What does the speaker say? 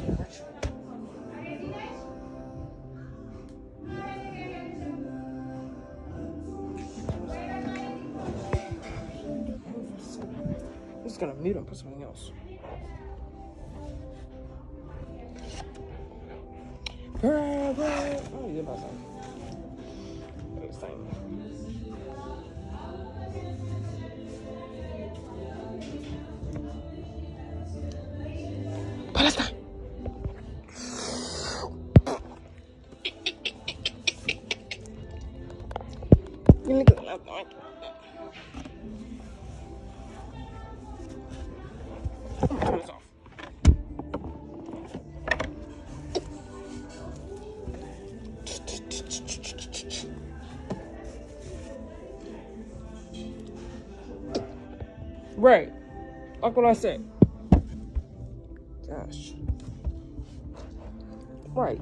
I'm just gonna mute and put something else. Oh, yeah, about that. It's time. You need to left mic. I'm gonna turn this off. Right. Like what I said. Gosh. Right.